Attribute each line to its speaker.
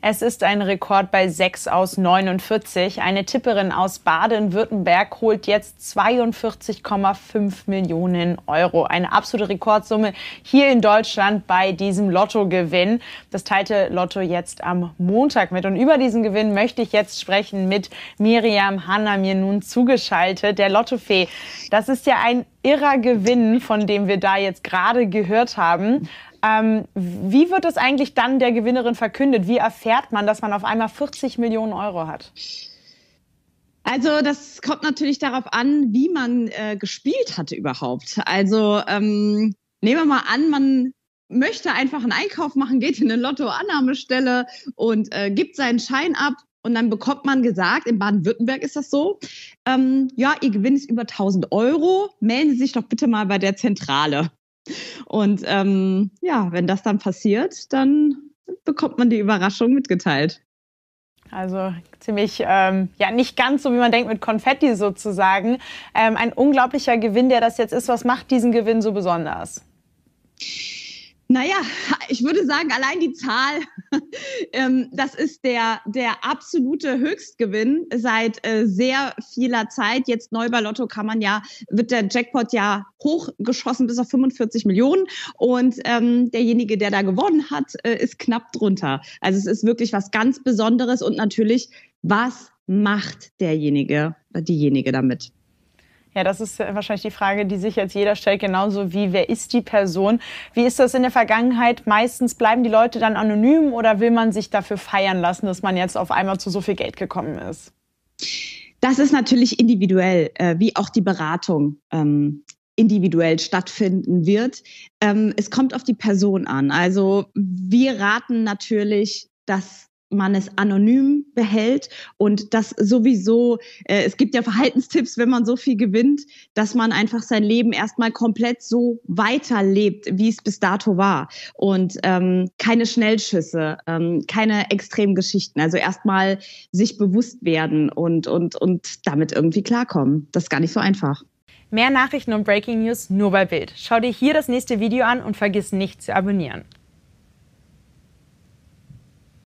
Speaker 1: Es ist ein Rekord bei 6 aus 49. Eine Tipperin aus Baden-Württemberg holt jetzt 42,5 Millionen Euro. Eine absolute Rekordsumme hier in Deutschland bei diesem Lottogewinn. Das teilte Lotto jetzt am Montag mit. Und über diesen Gewinn möchte ich jetzt sprechen mit Miriam Hanna, mir nun zugeschaltet, der Lottofee. Das ist ja ein irrer Gewinn, von dem wir da jetzt gerade gehört haben. Ähm, wie wird es eigentlich dann der Gewinnerin verkündet? Wie erfährt man, dass man auf einmal 40 Millionen Euro hat?
Speaker 2: Also das kommt natürlich darauf an, wie man äh, gespielt hatte überhaupt. Also ähm, nehmen wir mal an, man möchte einfach einen Einkauf machen, geht in eine Lottoannahmestelle und äh, gibt seinen Schein ab. Und dann bekommt man gesagt, in Baden-Württemberg ist das so, ähm, ja, Ihr Gewinn ist über 1000 Euro, melden Sie sich doch bitte mal bei der Zentrale. Und ähm, ja, wenn das dann passiert, dann bekommt man die Überraschung mitgeteilt.
Speaker 1: Also ziemlich, ähm, ja, nicht ganz so, wie man denkt, mit Konfetti sozusagen. Ähm, ein unglaublicher Gewinn, der das jetzt ist. Was macht diesen Gewinn so besonders?
Speaker 2: Naja, ich würde sagen, allein die Zahl, ähm, das ist der, der absolute Höchstgewinn seit äh, sehr vieler Zeit. Jetzt neu bei Lotto kann man ja, wird der Jackpot ja hochgeschossen bis auf 45 Millionen und ähm, derjenige, der da gewonnen hat, äh, ist knapp drunter. Also es ist wirklich was ganz Besonderes und natürlich, was macht derjenige, diejenige damit?
Speaker 1: Ja, das ist wahrscheinlich die Frage, die sich jetzt jeder stellt, genauso wie, wer ist die Person? Wie ist das in der Vergangenheit? Meistens bleiben die Leute dann anonym oder will man sich dafür feiern lassen, dass man jetzt auf einmal zu so viel Geld gekommen ist?
Speaker 2: Das ist natürlich individuell, äh, wie auch die Beratung ähm, individuell stattfinden wird. Ähm, es kommt auf die Person an. Also wir raten natürlich, dass man es anonym behält und das sowieso, äh, es gibt ja Verhaltenstipps, wenn man so viel gewinnt, dass man einfach sein Leben erstmal komplett so weiterlebt, wie es bis dato war. Und ähm, keine Schnellschüsse, ähm, keine extremen Geschichten. Also erstmal sich bewusst werden und, und, und damit irgendwie klarkommen. Das ist gar nicht so einfach.
Speaker 1: Mehr Nachrichten und Breaking News nur bei Bild. Schau dir hier das nächste Video an und vergiss nicht zu abonnieren.